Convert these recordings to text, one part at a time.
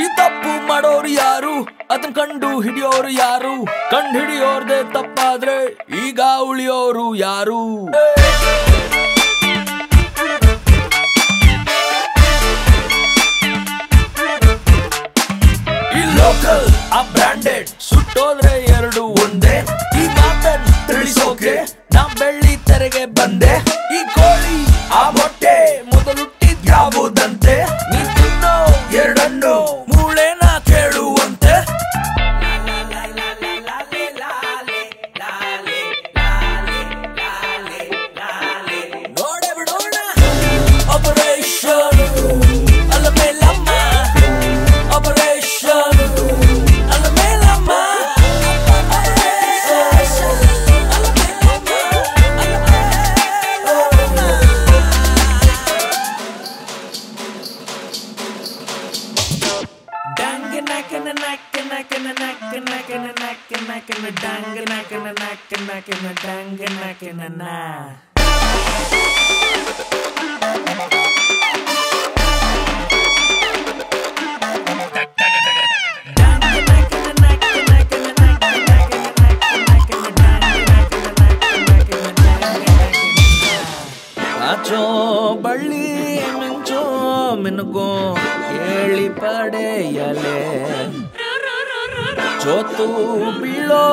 ಈ ತಪ್ಪು ಮಾಡೋರು ಯಾರು? ಅದನ್ ಕಂಡು ಹಿಡಿಯೋರು ಯಾರು? ಕಂಡು ಹಿಡಿಯೋರ್ದೆ ತಪ್ಪಾದ್ರೆ ಈಗ ಉಳಿಯೋರು ಯಾರು? ಈ ಲೋಕಲ್, ಆ ಬ್ರಾಂಡೆಡ್, ಸುಟ್ಟೋದ್ರೆ ಎರಡು ಒಂದೇ. ಈ ಮಾತನ್ ತಿಳಿಸೋಕೆ ನಾ ಬೆಳ್ಳಿ ತೆರೆಗೆ ಬಂದೆ. ಈ ಕೋಳಿ, ಆ ಮೊಟ್ಟೆ ಆಚೋ ಬಳ್ಳಿ ಮಿಂಚೋ ಮಿನುಗೋ ಹೇಳಿ ಪಡೆಯಲೆ. ಜೋತು ಬೀಳೋ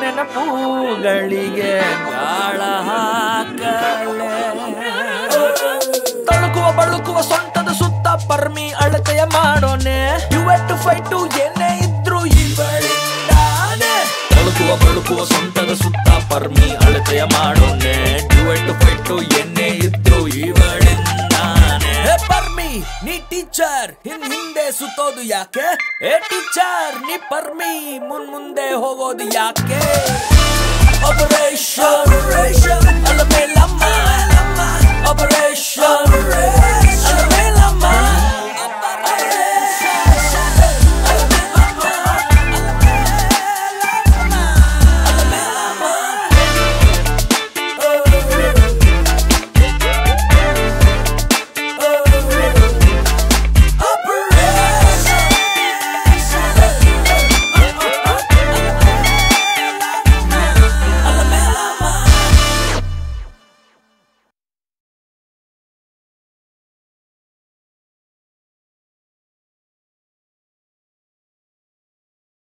ನೆನಪುಗಳಿಗೆ ಗಾಳ ಹಾಕಲೆ. ತಳುಕುವ ಬಳುಕುವ ಸೊಂಟದ ಸುತ್ತ ಪರ್ಮಿ ಅಳತೆಯ ಮಾಡೋನೆ. ಟು ಫೈಟು, ಏನೇ ಇದ್ರು ಇವಳಿ ತಳುಕುವ ಬಳುಕುವ ಸೊಂಟದ ಸುತ್ತ ಪರ್ಮಿ ಅಳತೆಯ ಮಾಡೋನೆ. ಟು ಫೈಟು, ಏನೇ ಟೀಚರ್ ಹಿಂದ್ ಹಿಂದೆ ಸುತ್ತೋದು ಯಾಕೆ? ಏ ಟೀಚರ್ ನೀ ಪರ್ಮಿ ಮುನ್ ಮುಂದೆ ಹೋಗೋದು ಯಾಕೆ?